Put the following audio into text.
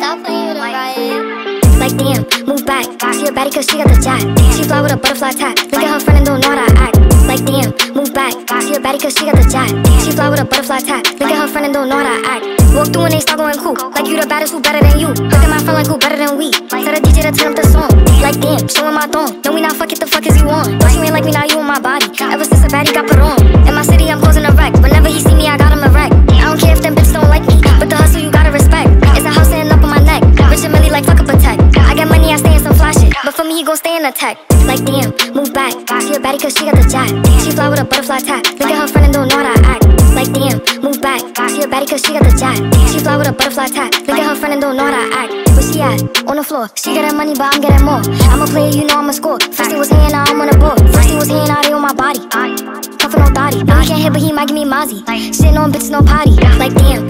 Stop playing with Like damn, move back. She a baddie cause she got the jack. She fly with a butterfly tap. Look at her friend and don't know how to act. Like damn, move back. She a baddie cause she got the jack. She fly with a butterfly tap. Look at her friend and don't know how to act. Walk through and they start going cool. Like you the baddest, who better than you? Look at my friend like who better than we? Tell the DJ to turn up the song. Like damn, showing my thong. No, we not fuck it, the fuck is you on? But you ain't like me, now you on my body. Ever since a baddie got put on. But for me, he gon' stay in the tech. Like damn, move back. She a baddie cause she got the jack. She fly with a butterfly tap. Look at her friend and don't know how to act. Like damn, move back. She a baddie cause she got the jack. She fly with a butterfly tap. Look at her friend and don't know how to act. Where she at? On the floor. She got getting money, but I'm getting more. I'm a player, you know I'm a score. First he was hating, now I'm on the board. First he was hating, now they on my body. Puffin' on thotty. He can't hit, but he might give me mozzie. Sitting on bitches, no potty. Like damn,